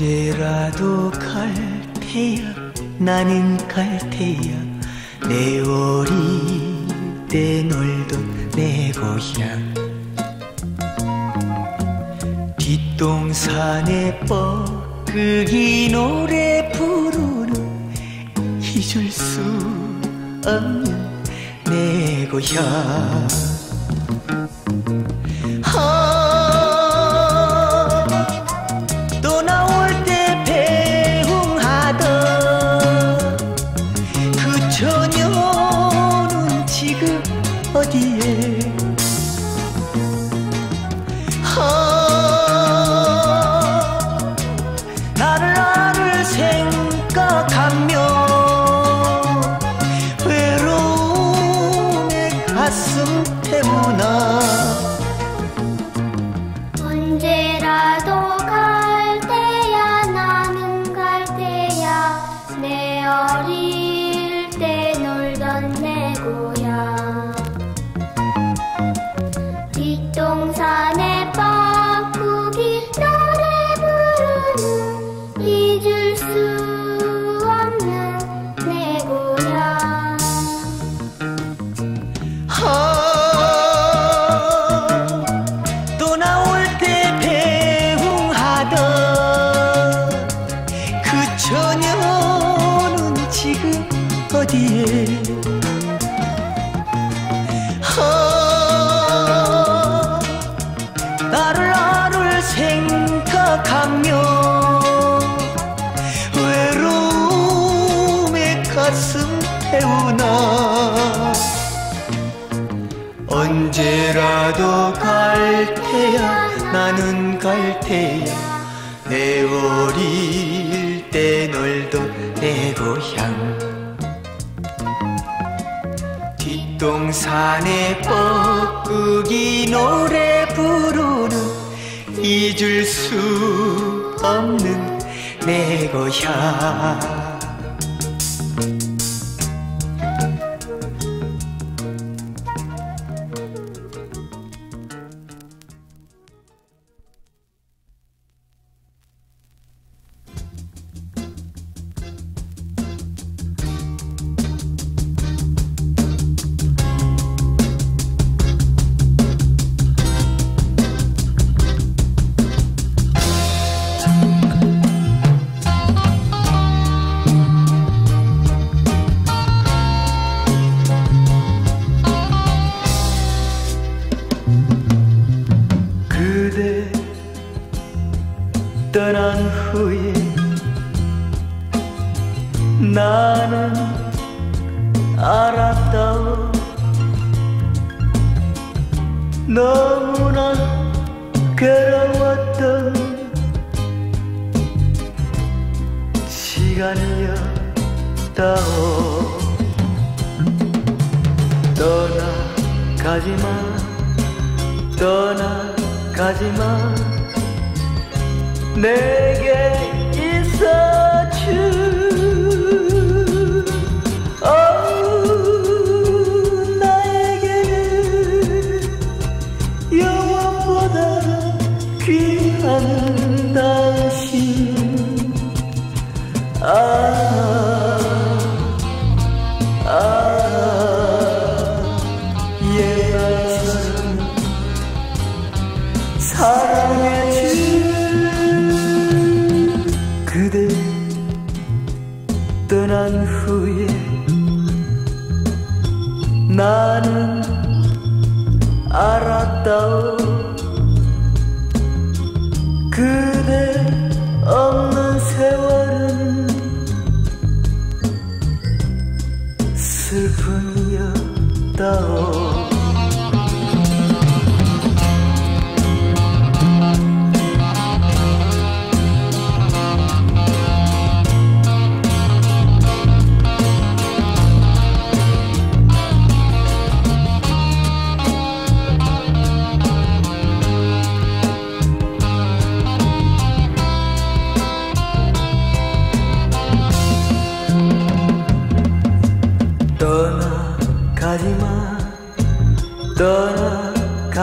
언제라도 갈패야 나는 갈패야. 내 어릴 때 놀던 내 고향. 뒷동산에 뻐끄기 노래 부르는 잊을 수 없는 내 고향. 있구나 언제라도 갈 테야 나는 갈 테야. 내 어릴 때 놀던 내 고향. 뒷동산에 뻐꾸기 노래 부르는 잊을 수 없는 내 고향.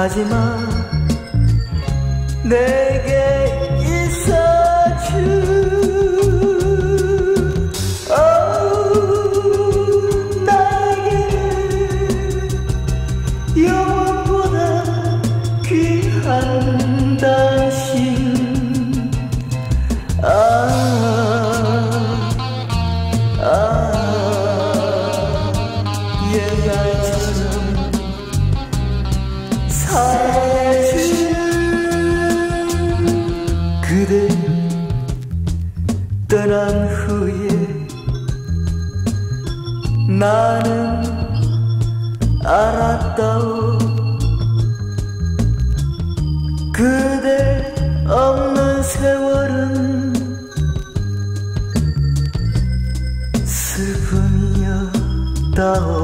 하지마 내게 到。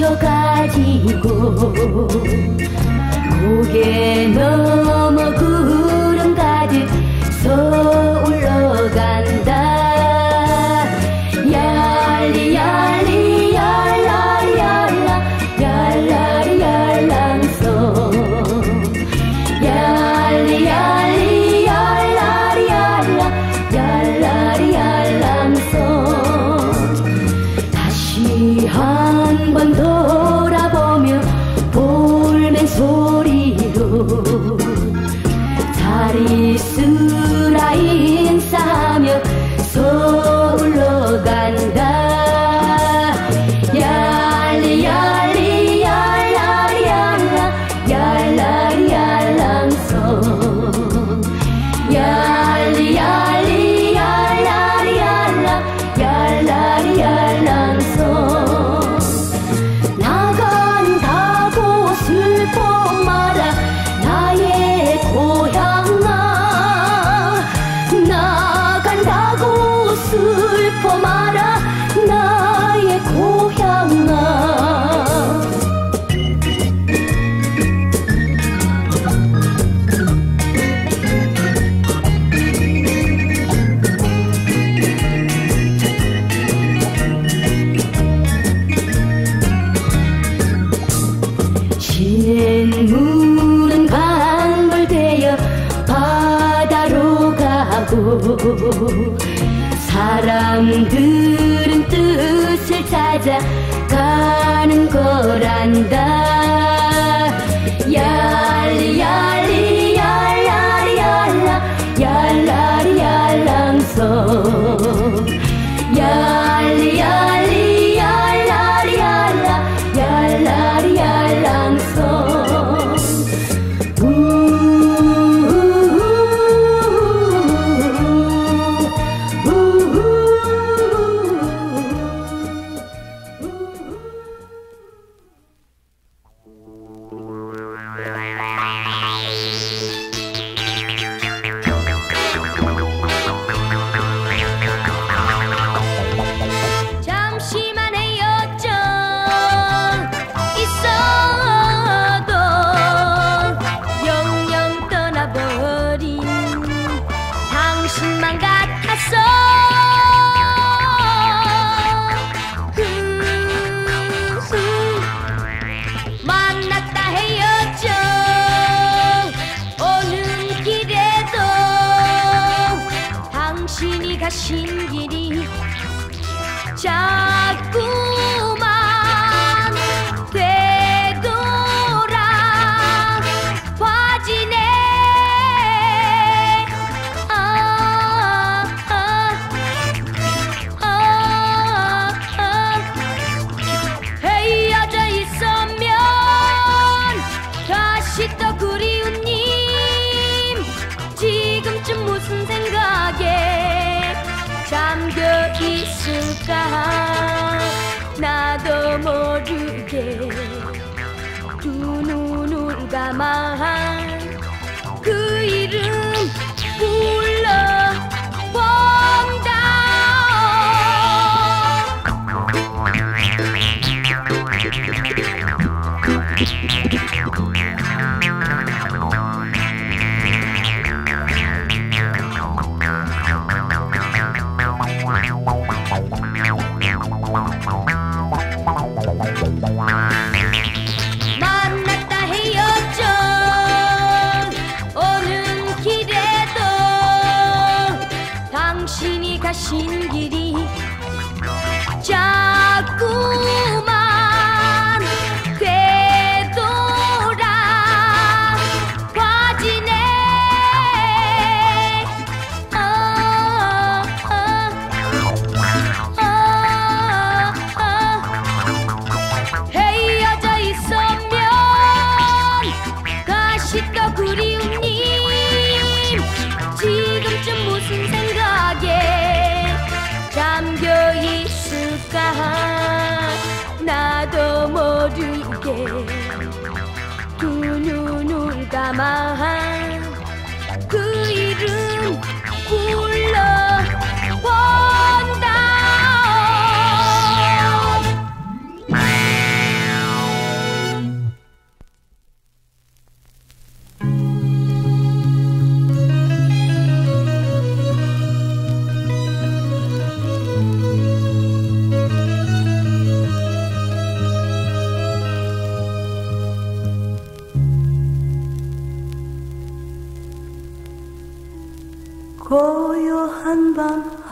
jogar de gol. 心。 감아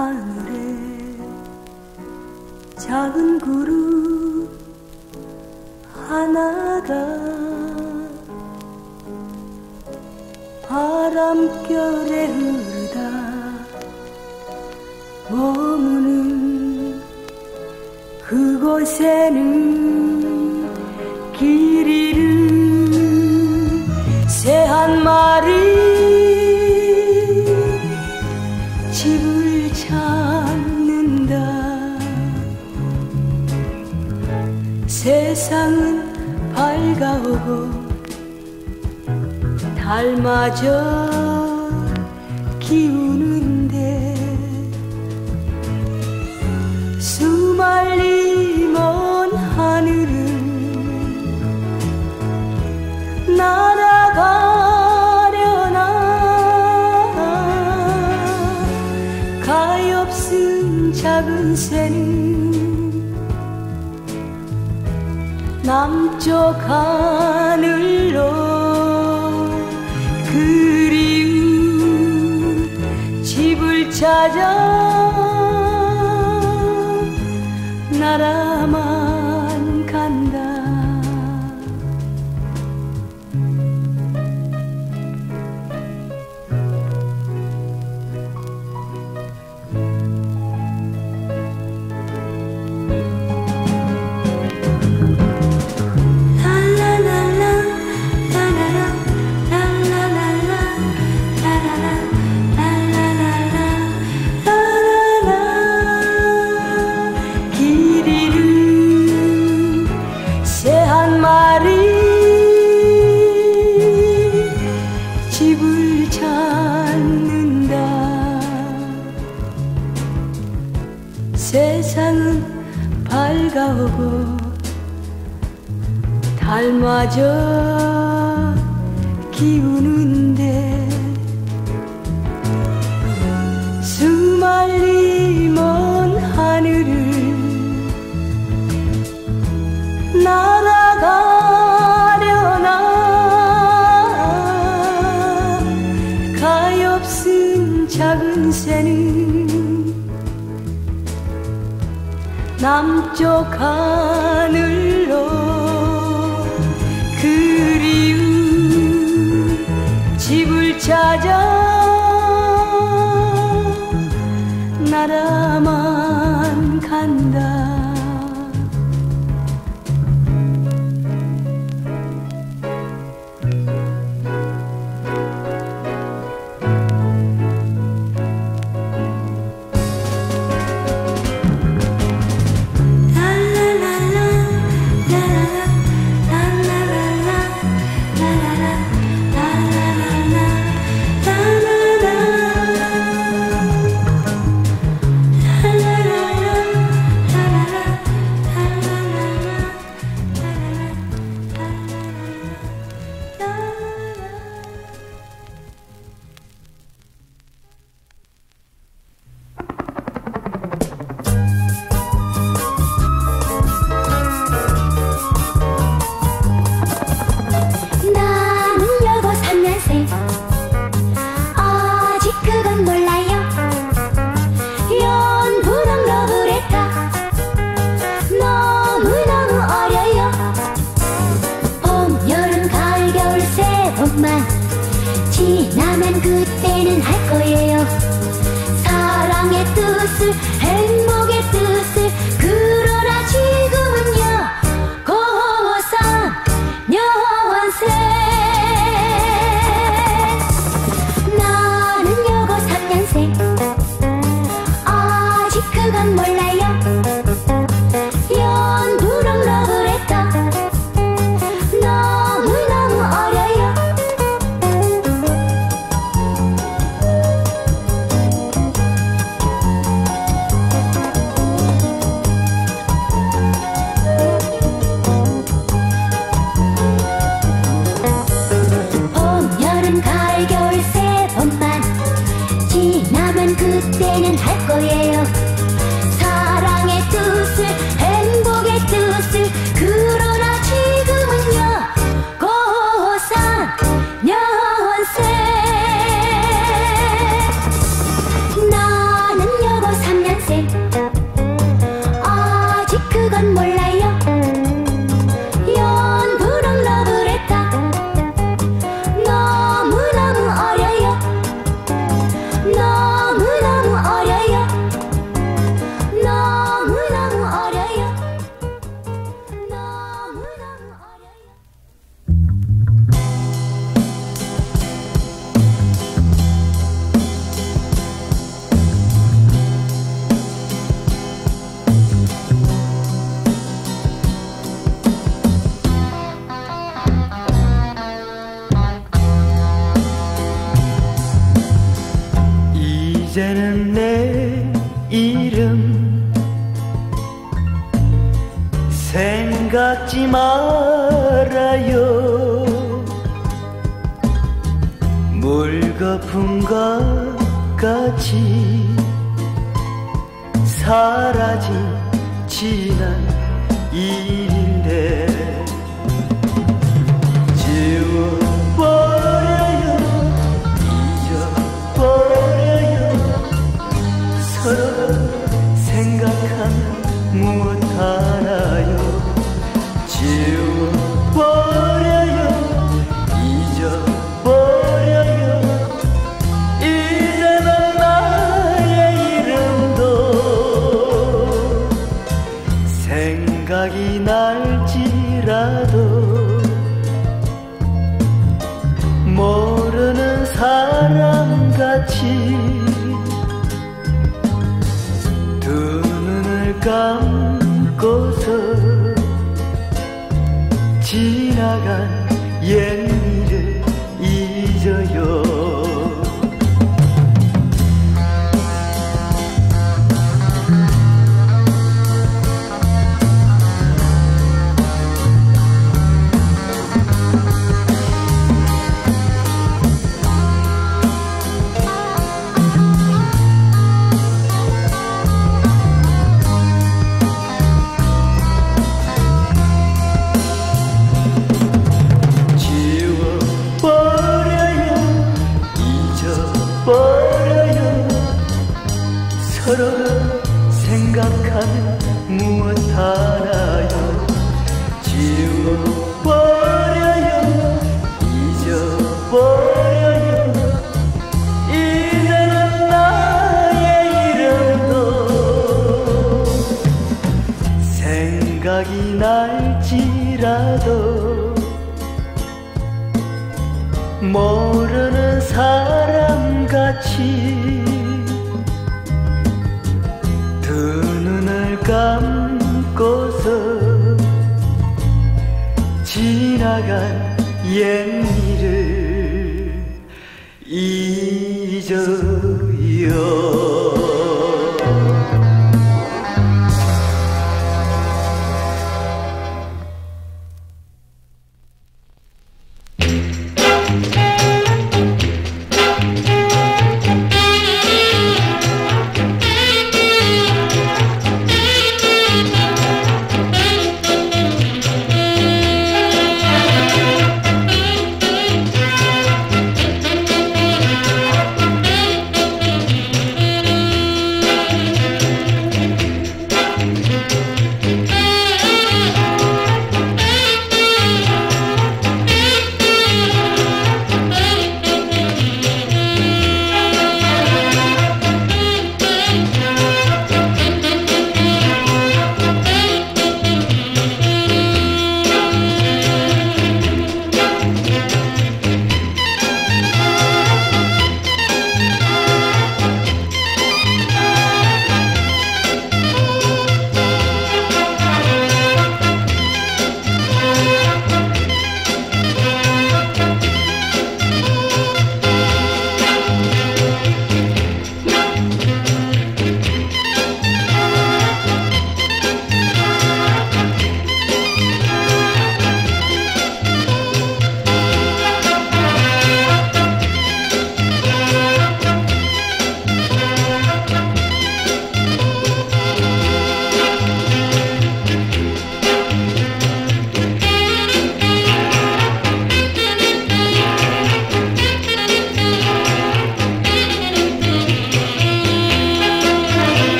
하늘에 작은 구름 하나가 바람결에 흐르다 머무는 그곳에는 길 잃은 새한 마리 밝아오고 달마저 기우는데 수말리 먼 하늘을 날아가려나 가엾은 작은 새는 남쪽 하늘로 그리운 집을 찾아 나라 가엾은 작은 새는 남쪽 하늘로 그리운 집을 찾아 나라만 간다 擦眼 나처럼 생각하는 무엇 하나요? 지워버려요 잊어버려요. 이제는 나의 이름도 생각이 날지라도 모르는 사람 같이 感眼。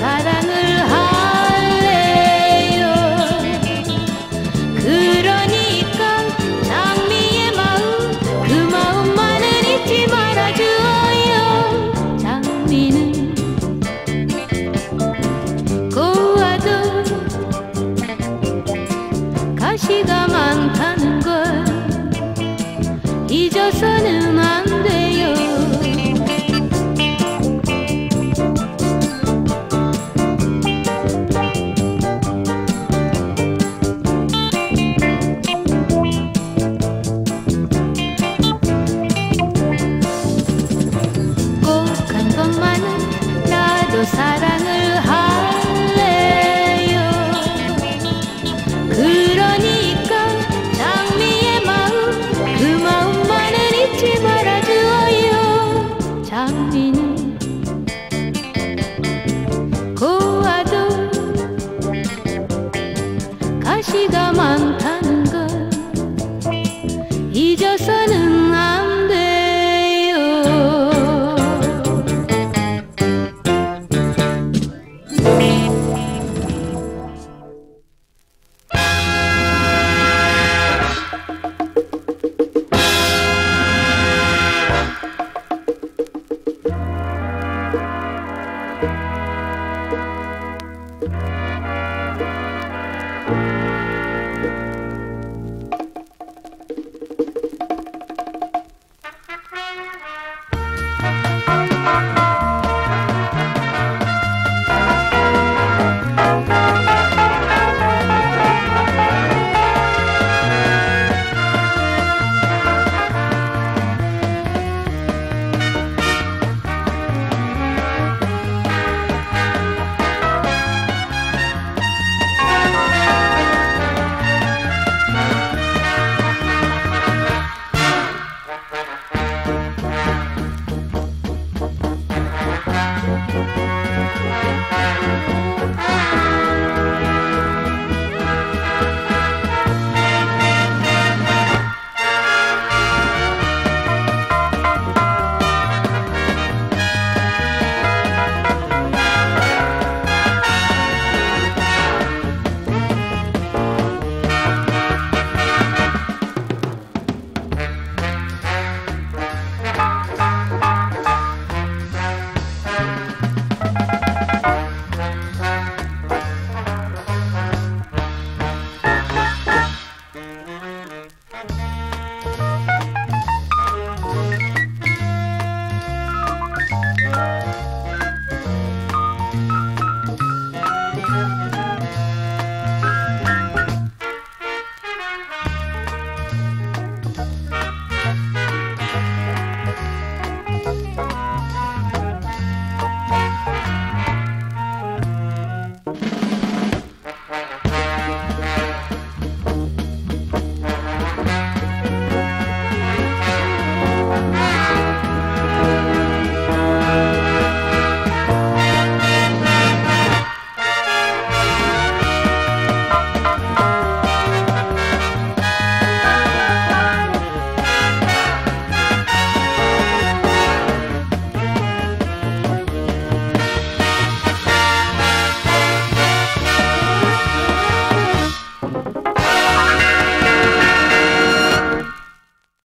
나